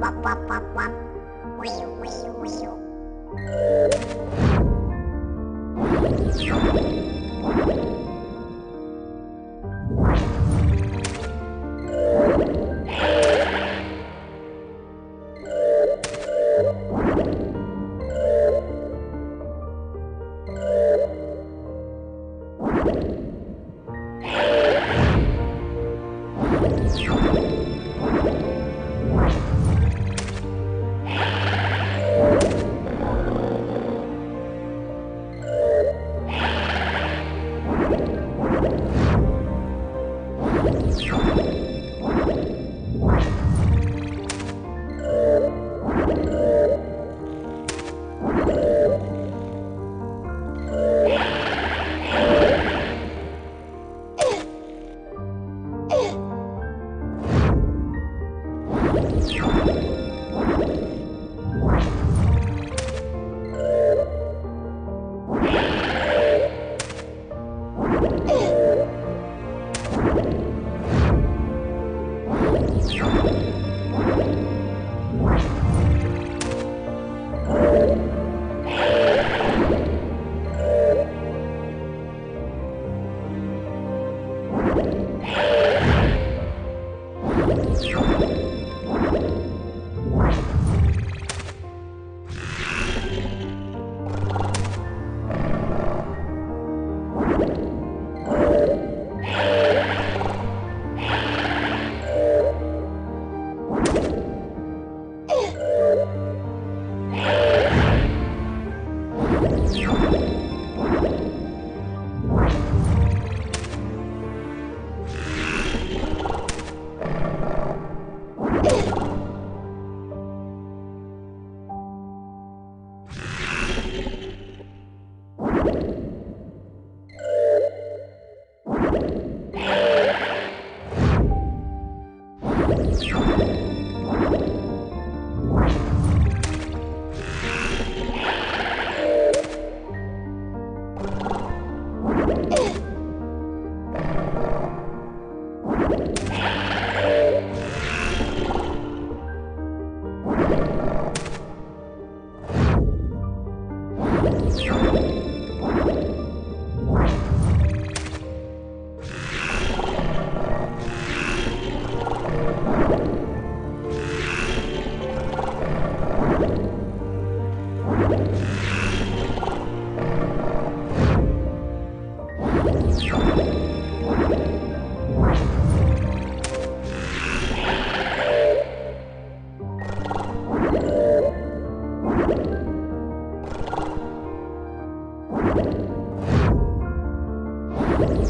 Wap, wap, wap, wap. you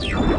you